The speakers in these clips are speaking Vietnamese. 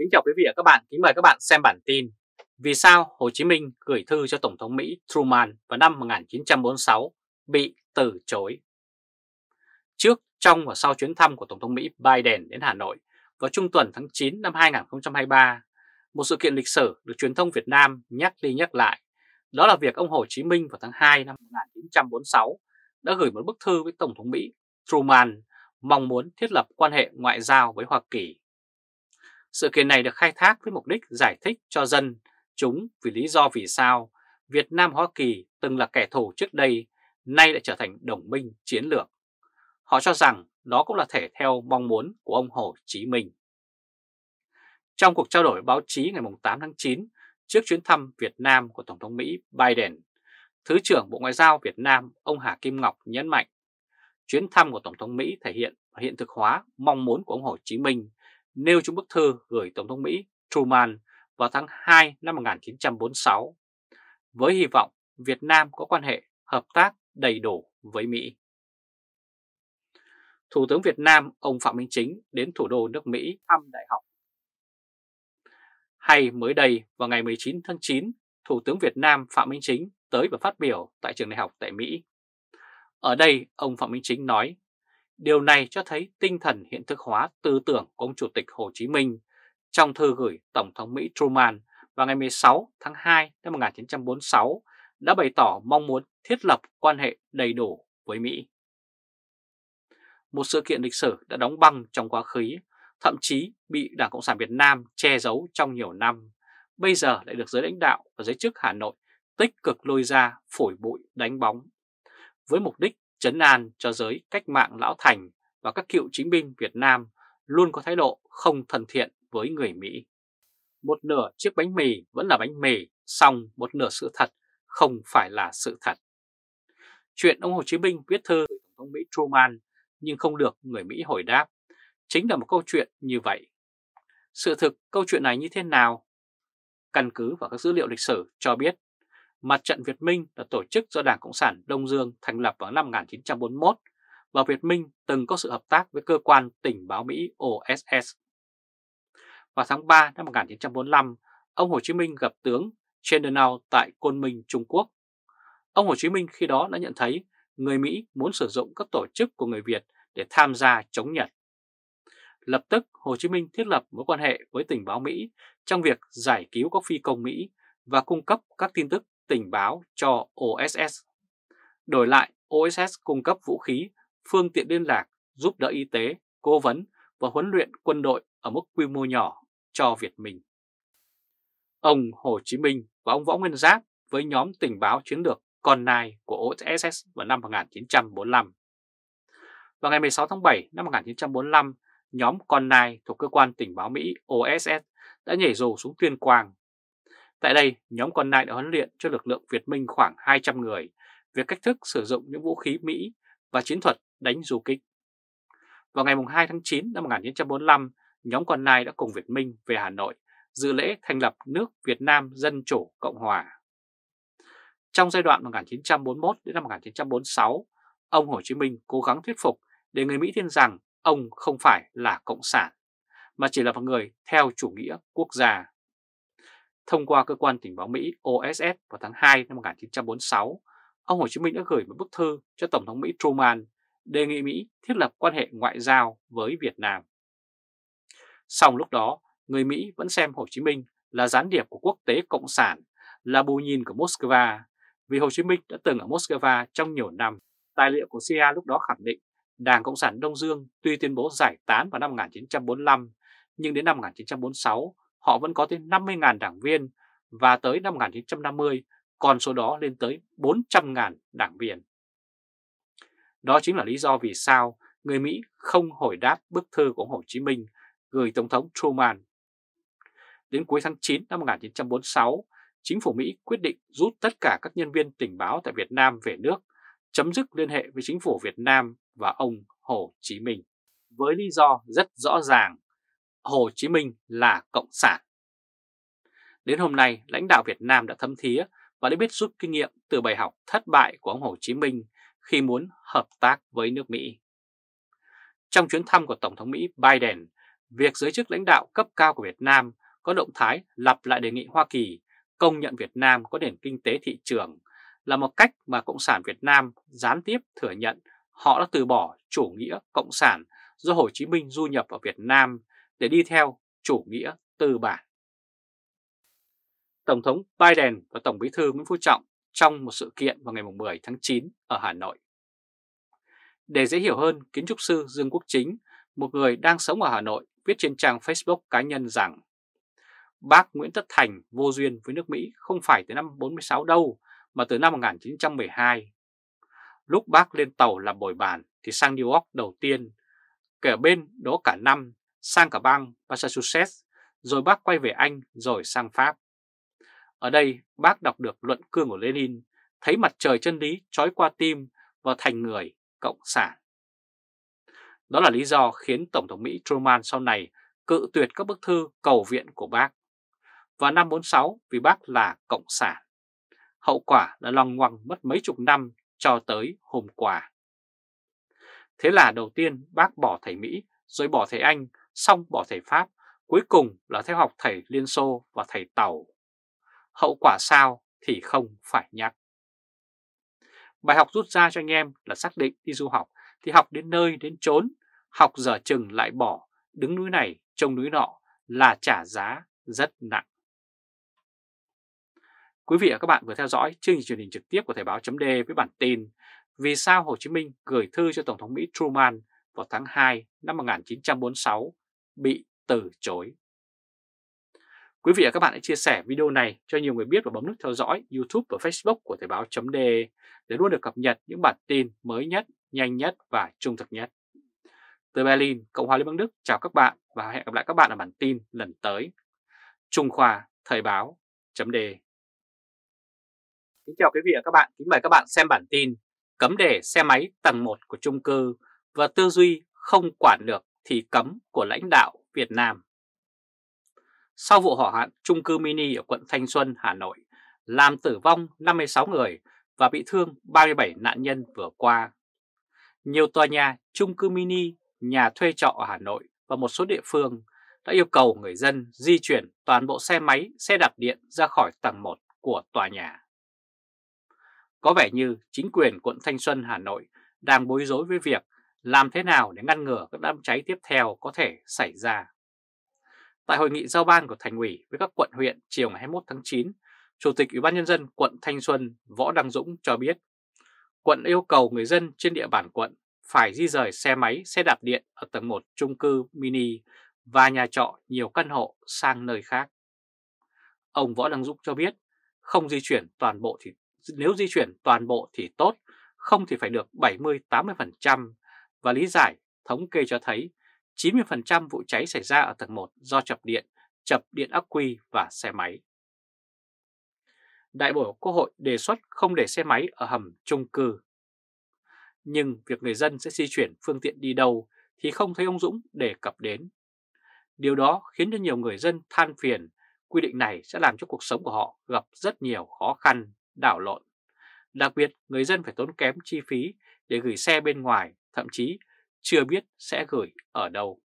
Kính chào quý vị và các bạn, kính mời các bạn xem bản tin Vì sao Hồ Chí Minh gửi thư cho Tổng thống Mỹ Truman vào năm 1946 bị từ chối? Trước, trong và sau chuyến thăm của Tổng thống Mỹ Biden đến Hà Nội vào trung tuần tháng 9 năm 2023 Một sự kiện lịch sử được truyền thông Việt Nam nhắc đi nhắc lại. Đó là việc ông Hồ Chí Minh vào tháng 2 năm 1946 đã gửi một bức thư với Tổng thống Mỹ Truman mong muốn thiết lập quan hệ ngoại giao với Hoa Kỳ sự kiện này được khai thác với mục đích giải thích cho dân chúng vì lý do vì sao Việt Nam Hoa Kỳ từng là kẻ thù trước đây, nay lại trở thành đồng minh chiến lược. Họ cho rằng đó cũng là thể theo mong muốn của ông Hồ Chí Minh. Trong cuộc trao đổi báo chí ngày 8 tháng 9 trước chuyến thăm Việt Nam của Tổng thống Mỹ Biden, Thứ trưởng Bộ Ngoại giao Việt Nam ông Hà Kim Ngọc nhấn mạnh chuyến thăm của Tổng thống Mỹ thể hiện và hiện thực hóa mong muốn của ông Hồ Chí Minh nêu trong bức thư gửi Tổng thống Mỹ Truman vào tháng 2 năm 1946 với hy vọng Việt Nam có quan hệ hợp tác đầy đủ với Mỹ. Thủ tướng Việt Nam ông Phạm Minh Chính đến thủ đô nước Mỹ thăm đại học. Hay mới đây vào ngày 19 tháng 9, Thủ tướng Việt Nam Phạm Minh Chính tới và phát biểu tại trường đại học tại Mỹ. Ở đây, ông Phạm Minh Chính nói Điều này cho thấy tinh thần hiện thực hóa tư tưởng của ông Chủ tịch Hồ Chí Minh trong thư gửi Tổng thống Mỹ Truman vào ngày 16 tháng 2 năm 1946 đã bày tỏ mong muốn thiết lập quan hệ đầy đủ với Mỹ. Một sự kiện lịch sử đã đóng băng trong quá khứ, thậm chí bị Đảng Cộng sản Việt Nam che giấu trong nhiều năm, bây giờ lại được giới lãnh đạo và giới chức Hà Nội tích cực lôi ra phổi bụi đánh bóng, với mục đích chấn an cho giới cách mạng lão thành và các cựu chính binh Việt Nam luôn có thái độ không thân thiện với người Mỹ. Một nửa chiếc bánh mì vẫn là bánh mì, xong một nửa sự thật không phải là sự thật. Chuyện ông Hồ Chí Minh viết thư Tổng thống Mỹ Truman nhưng không được người Mỹ hồi đáp, chính là một câu chuyện như vậy. Sự thực câu chuyện này như thế nào? Căn cứ vào các dữ liệu lịch sử cho biết Mặt trận Việt Minh là tổ chức do Đảng Cộng sản Đông Dương thành lập vào năm 1941 và Việt Minh từng có sự hợp tác với cơ quan tình báo Mỹ OSS. Vào tháng 3 năm 1945, ông Hồ Chí Minh gặp tướng Chandenau tại Côn Minh, Trung Quốc. Ông Hồ Chí Minh khi đó đã nhận thấy người Mỹ muốn sử dụng các tổ chức của người Việt để tham gia chống Nhật. Lập tức Hồ Chí Minh thiết lập mối quan hệ với tình báo Mỹ trong việc giải cứu các phi công Mỹ và cung cấp các tin tức tình báo cho OSS. Đổi lại, OSS cung cấp vũ khí, phương tiện liên lạc, giúp đỡ y tế, cố vấn và huấn luyện quân đội ở mức quy mô nhỏ cho Việt Minh. Ông Hồ Chí Minh và ông Võ Nguyên Giáp với nhóm tình báo chiến lược Con Nai của OSS vào năm 1945. Vào ngày 16 tháng 7 năm 1945, nhóm Con Nai thuộc cơ quan tình báo Mỹ OSS đã nhảy dù xuống Tuyên Quang Tại đây, nhóm còn lại đã huấn luyện cho lực lượng Việt Minh khoảng 200 người về cách thức sử dụng những vũ khí Mỹ và chiến thuật đánh du kích. Vào ngày 2 tháng 9 năm 1945, nhóm còn lại đã cùng Việt Minh về Hà Nội dự lễ thành lập nước Việt Nam Dân Chủ Cộng Hòa. Trong giai đoạn 1941 đến năm 1946, ông Hồ Chí Minh cố gắng thuyết phục để người Mỹ tin rằng ông không phải là Cộng sản, mà chỉ là một người theo chủ nghĩa quốc gia Thông qua cơ quan tình báo Mỹ OSS vào tháng 2 năm 1946, ông Hồ Chí Minh đã gửi một bức thư cho Tổng thống Mỹ Truman đề nghị Mỹ thiết lập quan hệ ngoại giao với Việt Nam. Sau lúc đó, người Mỹ vẫn xem Hồ Chí Minh là gián điệp của quốc tế cộng sản, là bù nhìn của Moscow, vì Hồ Chí Minh đã từng ở Moscow trong nhiều năm. Tài liệu của CIA lúc đó khẳng định Đảng Cộng sản Đông Dương tuy tuyên bố giải tán vào năm 1945, nhưng đến năm 1946 họ vẫn có tới 50.000 đảng viên và tới năm 1950 con số đó lên tới 400.000 đảng viên. Đó chính là lý do vì sao người Mỹ không hồi đáp bức thư của Hồ Chí Minh gửi Tổng thống Truman. Đến cuối tháng 9 năm 1946, chính phủ Mỹ quyết định rút tất cả các nhân viên tình báo tại Việt Nam về nước, chấm dứt liên hệ với chính phủ Việt Nam và ông Hồ Chí Minh. Với lý do rất rõ ràng Hồ Chí Minh là Cộng sản. Đến hôm nay, lãnh đạo Việt Nam đã thấm thía và đã biết rút kinh nghiệm từ bài học thất bại của ông Hồ Chí Minh khi muốn hợp tác với nước Mỹ. Trong chuyến thăm của Tổng thống Mỹ Biden, việc giới chức lãnh đạo cấp cao của Việt Nam có động thái lặp lại đề nghị Hoa Kỳ công nhận Việt Nam có nền kinh tế thị trường là một cách mà Cộng sản Việt Nam gián tiếp thừa nhận họ đã từ bỏ chủ nghĩa cộng sản do Hồ Chí Minh du nhập vào Việt Nam để đi theo chủ nghĩa tư bản. Tổng thống Biden và Tổng bí thư Nguyễn Phú Trọng trong một sự kiện vào ngày 10 tháng 9 ở Hà Nội. Để dễ hiểu hơn, kiến trúc sư Dương Quốc Chính, một người đang sống ở Hà Nội, viết trên trang Facebook cá nhân rằng Bác Nguyễn Tất Thành vô duyên với nước Mỹ không phải từ năm 46 đâu, mà từ năm 1912. Lúc bác lên tàu làm bồi bàn thì sang New York đầu tiên, kể bên đó cả năm, sang cả bang Massachusetts, rồi bác quay về Anh rồi sang Pháp. Ở đây bác đọc được luận cương của Lenin, thấy mặt trời chân lý trói qua tim và thành người cộng sản. Đó là lý do khiến Tổng thống Mỹ Truman sau này cự tuyệt các bức thư cầu viện của bác. Và năm 46 vì bác là cộng sản. Hậu quả là lòng ngoằng mất mấy chục năm cho tới hôm qua. Thế là đầu tiên bác bỏ thầy Mỹ, rồi bỏ thầy Anh, xong bỏ thầy Pháp, cuối cùng là theo học thầy Liên Xô và thầy Tàu. Hậu quả sao thì không phải nhắc. Bài học rút ra cho anh em là xác định đi du học thì học đến nơi đến chốn, học giờ chừng lại bỏ, đứng núi này trông núi nọ là trả giá rất nặng. Quý vị và các bạn vừa theo dõi chương trình truyền hình trực tiếp của Thời báo .d với bản tin Vì sao Hồ Chí Minh gửi thư cho Tổng thống Mỹ Truman vào tháng 2 năm 1946 bị từ chối. Quý vị và các bạn hãy chia sẻ video này cho nhiều người biết và bấm nút theo dõi YouTube và Facebook của Thời báo .de để luôn được cập nhật những bản tin mới nhất, nhanh nhất và trung thực nhất. Từ Berlin, Cộng hòa Liên bang Đức chào các bạn và hẹn gặp lại các bạn ở bản tin lần tới. Trung Khoa Thời báo .de Kính chào quý vị và các bạn, kính mời các bạn xem bản tin Cấm để xe máy tầng 1 của chung cư và tư duy không quản được thì cấm của lãnh đạo Việt Nam. Sau vụ hỏa hoạn chung cư mini ở quận Thanh Xuân, Hà Nội, làm tử vong 56 người và bị thương 37 nạn nhân vừa qua. Nhiều tòa nhà chung cư mini, nhà thuê trọ ở Hà Nội và một số địa phương đã yêu cầu người dân di chuyển toàn bộ xe máy, xe đạp điện ra khỏi tầng 1 của tòa nhà. Có vẻ như chính quyền quận Thanh Xuân Hà Nội đang bối rối với việc làm thế nào để ngăn ngừa các đám cháy tiếp theo có thể xảy ra. Tại hội nghị giao ban của Thành ủy với các quận huyện chiều ngày 21 tháng 9, Chủ tịch Ủy ban Nhân dân quận Thanh Xuân Võ Đăng Dũng cho biết, quận yêu cầu người dân trên địa bàn quận phải di rời xe máy, xe đạp điện ở tầng 1 chung cư mini và nhà trọ nhiều căn hộ sang nơi khác. Ông Võ Đăng Dũng cho biết, không di chuyển toàn bộ thì nếu di chuyển toàn bộ thì tốt, không thì phải được 70-80% và lý giải thống kê cho thấy 90% vụ cháy xảy ra ở tầng 1 do chập điện, chập điện ắc quy và xe máy. Đại biểu Quốc hội đề xuất không để xe máy ở hầm chung cư. Nhưng việc người dân sẽ di chuyển phương tiện đi đâu thì không thấy ông Dũng đề cập đến. Điều đó khiến cho nhiều người dân than phiền quy định này sẽ làm cho cuộc sống của họ gặp rất nhiều khó khăn, đảo lộn. Đặc biệt, người dân phải tốn kém chi phí để gửi xe bên ngoài, thậm chí chưa biết sẽ gửi ở đâu.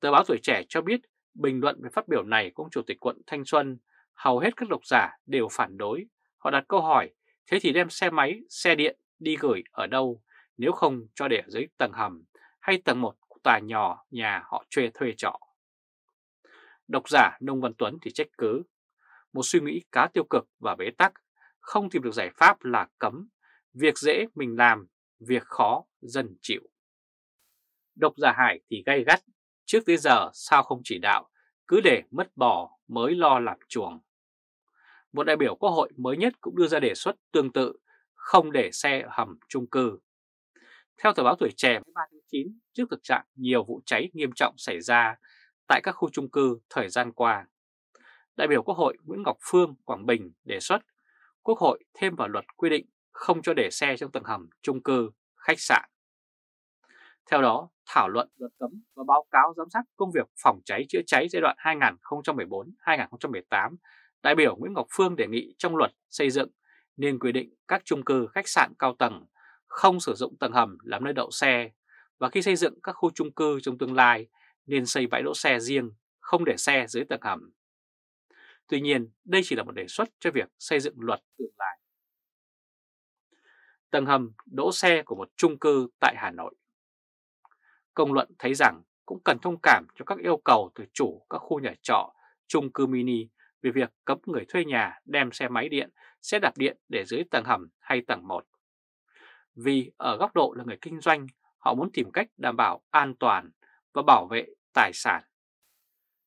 Tờ báo Tuổi Trẻ cho biết bình luận về phát biểu này của ông Chủ tịch quận Thanh Xuân, hầu hết các độc giả đều phản đối. Họ đặt câu hỏi, thế thì đem xe máy, xe điện đi gửi ở đâu nếu không cho để ở dưới tầng hầm hay tầng 1 của tòa nhỏ nhà họ thuê thuê trọ. Độc giả Nông Văn Tuấn thì trách cứ, một suy nghĩ cá tiêu cực và bế tắc, không tìm được giải pháp là cấm, việc dễ mình làm việc khó dân chịu. Độc giả Hải thì gay gắt, trước tới giờ sao không chỉ đạo, cứ để mất bò mới lo làm chuồng. Một đại biểu quốc hội mới nhất cũng đưa ra đề xuất tương tự, không để xe hầm chung cư. Theo tờ báo Tuổi Trẻ 3 tháng 9, trước thực trạng nhiều vụ cháy nghiêm trọng xảy ra tại các khu chung cư thời gian qua, đại biểu Quốc hội Nguyễn Ngọc Phương Quảng Bình đề xuất Quốc hội thêm vào luật quy định không cho để xe trong tầng hầm, chung cư, khách sạn. Theo đó, thảo luận luật cấm và báo cáo giám sát công việc phòng cháy chữa cháy giai đoạn 2014-2018, đại biểu Nguyễn Ngọc Phương đề nghị trong luật xây dựng nên quy định các chung cư khách sạn cao tầng không sử dụng tầng hầm làm nơi đậu xe và khi xây dựng các khu chung cư trong tương lai nên xây bãi đỗ xe riêng, không để xe dưới tầng hầm. Tuy nhiên, đây chỉ là một đề xuất cho việc xây dựng luật tương lai. Tầng hầm đỗ xe của một chung cư tại Hà Nội. Công luận thấy rằng cũng cần thông cảm cho các yêu cầu từ chủ các khu nhà trọ, chung cư mini về việc cấm người thuê nhà đem xe máy điện, xe đạp điện để dưới tầng hầm hay tầng 1. Vì ở góc độ là người kinh doanh, họ muốn tìm cách đảm bảo an toàn và bảo vệ tài sản.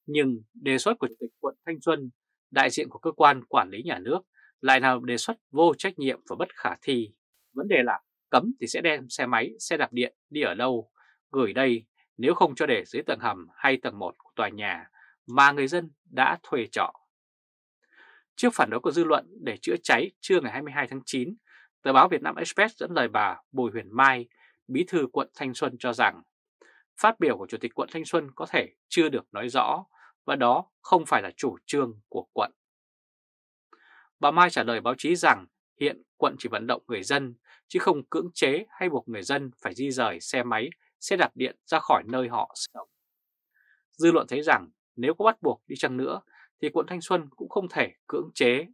Nhưng đề xuất của Chủ tịch quận Thanh Xuân, đại diện của cơ quan quản lý nhà nước, lại là đề xuất vô trách nhiệm và bất khả thi. Vấn đề là cấm thì sẽ đem xe máy, xe đạp điện đi ở đâu, gửi đây nếu không cho để dưới tầng hầm hay tầng 1 của tòa nhà mà người dân đã thuê trọ. Trước phản đối của dư luận để chữa cháy trưa ngày 22 tháng 9, tờ báo Việt Nam Express dẫn lời bà Bùi Huyền Mai, bí thư quận Thanh Xuân cho rằng phát biểu của Chủ tịch quận Thanh Xuân có thể chưa được nói rõ và đó không phải là chủ trương của quận. Bà Mai trả lời báo chí rằng hiện quận chỉ vận động người dân chứ không cưỡng chế hay buộc người dân phải di rời xe máy, xe đạp điện ra khỏi nơi họ sống. Dư luận thấy rằng nếu có bắt buộc đi chăng nữa thì quận Thanh Xuân cũng không thể cưỡng chế.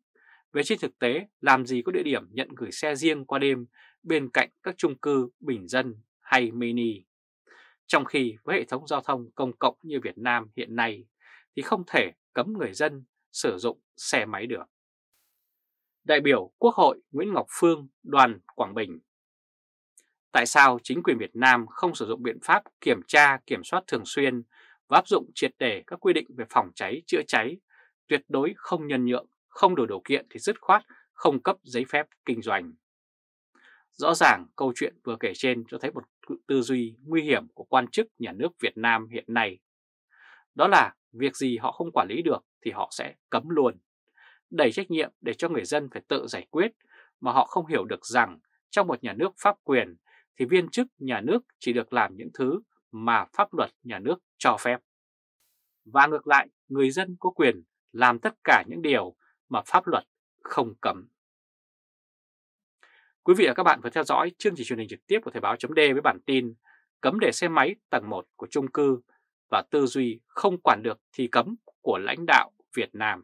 Về trên thực tế, làm gì có địa điểm nhận gửi xe riêng qua đêm bên cạnh các chung cư bình dân hay mini. Trong khi với hệ thống giao thông công cộng như Việt Nam hiện nay thì không thể cấm người dân sử dụng xe máy được. Đại biểu Quốc hội Nguyễn Ngọc Phương, đoàn Quảng Bình Tại sao chính quyền Việt Nam không sử dụng biện pháp kiểm tra, kiểm soát thường xuyên và áp dụng triệt để các quy định về phòng cháy, chữa cháy, tuyệt đối không nhân nhượng, không đủ điều kiện thì dứt khoát không cấp giấy phép kinh doanh. Rõ ràng câu chuyện vừa kể trên cho thấy một tư duy nguy hiểm của quan chức nhà nước Việt Nam hiện nay. Đó là việc gì họ không quản lý được thì họ sẽ cấm luôn. Đẩy trách nhiệm để cho người dân phải tự giải quyết mà họ không hiểu được rằng trong một nhà nước pháp quyền thì viên chức nhà nước chỉ được làm những thứ mà pháp luật nhà nước cho phép. Và ngược lại, người dân có quyền làm tất cả những điều mà pháp luật không cấm. Quý vị và các bạn vừa theo dõi chương trình truyền hình trực tiếp của Thời báo chấm với bản tin Cấm để xe máy tầng 1 của chung cư và tư duy không quản được thì cấm của lãnh đạo Việt Nam.